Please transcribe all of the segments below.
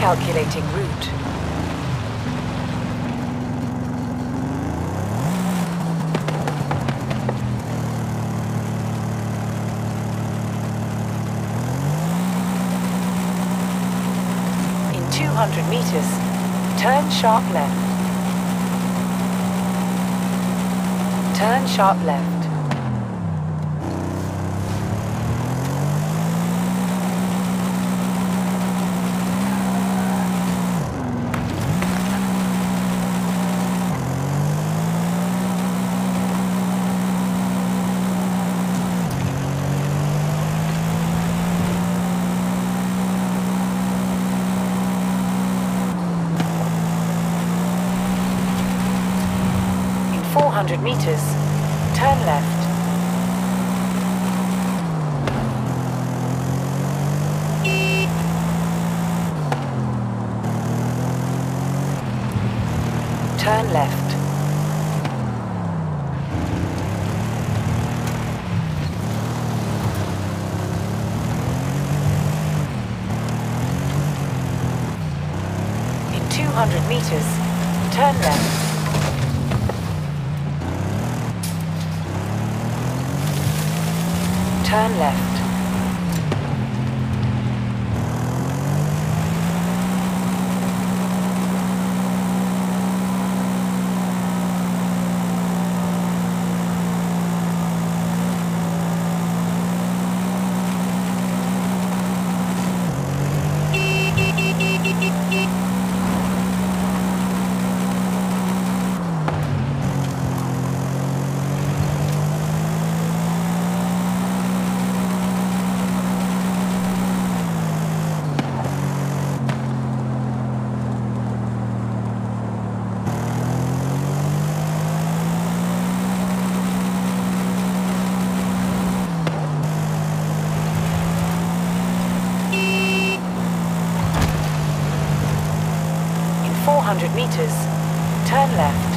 Recalculating route. In 200 meters, turn sharp left. Turn sharp left. In 400 meters, turn left. Turn left. In 200 meters, turn left. Turn left. In 400 meters, turn left.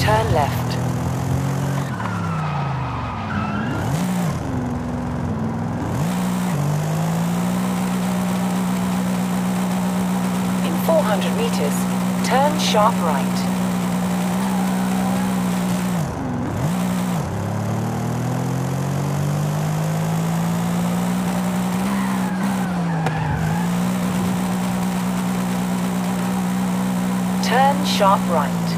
Turn left. In 400 meters, turn sharp right. Turn sharp right.